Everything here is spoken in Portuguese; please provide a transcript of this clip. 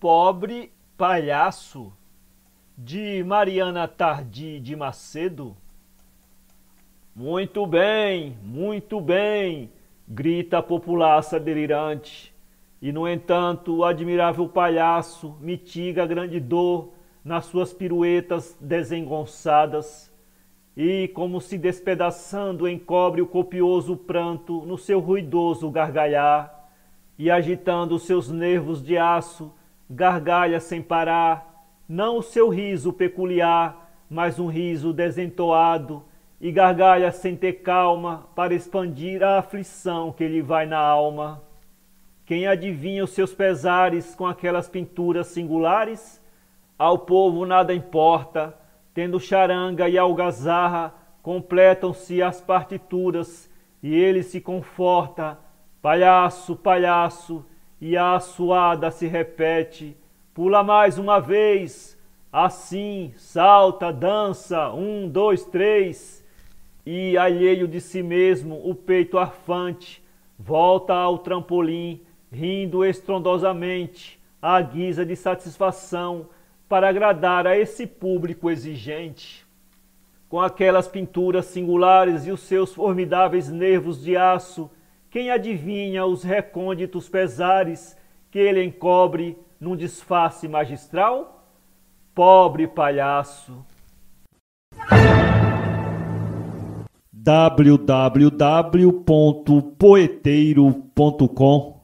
Pobre Palhaço, de Mariana Tardi de Macedo. Muito bem, muito bem, grita a populaça delirante. E, no entanto, o admirável palhaço mitiga a grande dor nas suas piruetas desengonçadas e, como se despedaçando, encobre o copioso pranto no seu ruidoso gargalhar e, agitando seus nervos de aço, gargalha sem parar, não o seu riso peculiar, mas um riso desentoado, e gargalha sem ter calma para expandir a aflição que lhe vai na alma. Quem adivinha os seus pesares com aquelas pinturas singulares? Ao povo nada importa, tendo charanga e algazarra, completam-se as partituras e ele se conforta. Palhaço, palhaço, e a assoada se repete. Pula mais uma vez, assim, salta, dança, um, dois, três, e alheio de si mesmo, o peito arfante, volta ao trampolim rindo estrondosamente, à guisa de satisfação, para agradar a esse público exigente. Com aquelas pinturas singulares e os seus formidáveis nervos de aço, quem adivinha os recônditos pesares que ele encobre num disfarce magistral? Pobre palhaço! www.poeteiro.com